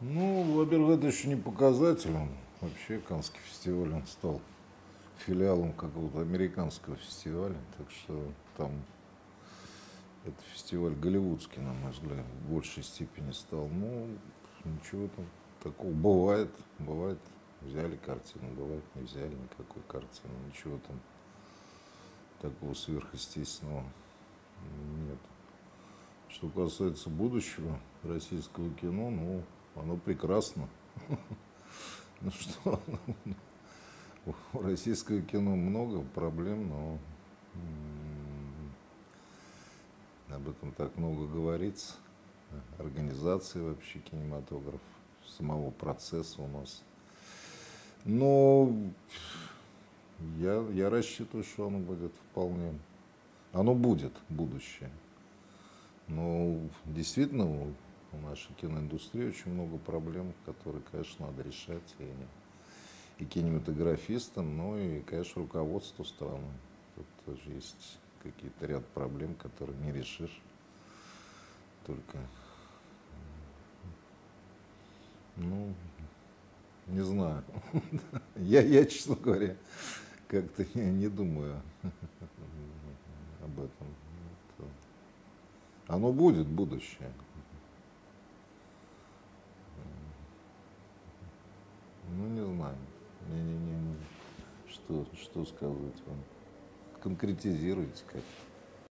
Ну, во-первых, это еще не показатель. Он вообще Каннский фестиваль он стал филиалом какого-то американского фестиваля. Так что там это фестиваль голливудский, на мой взгляд, в большей степени стал. Ну, ничего там такого. Бывает, бывает. Взяли картину, бывает, не взяли никакой картины. Ничего там такого сверхъестественного нет. Что касается будущего российского кино, ну, оно прекрасно. Ну что, у российского кино много проблем, но об этом так много говорится. Организации вообще кинематограф, самого процесса у нас. Но я, я рассчитываю, что оно будет вполне. Оно будет будущее. Но действительно у нашей киноиндустрии очень много проблем, которые, конечно, надо решать и, и кинематографистам, но и, конечно, руководству страны. Тут тоже есть какие-то ряд проблем, которые не решишь. Только, ну, не знаю. Я, я честно говоря, как-то не, не думаю об этом. Оно будет будущее. Ну, не знаю. Не, не, не, не. Что, что сказать вам? Конкретизируйте как-то.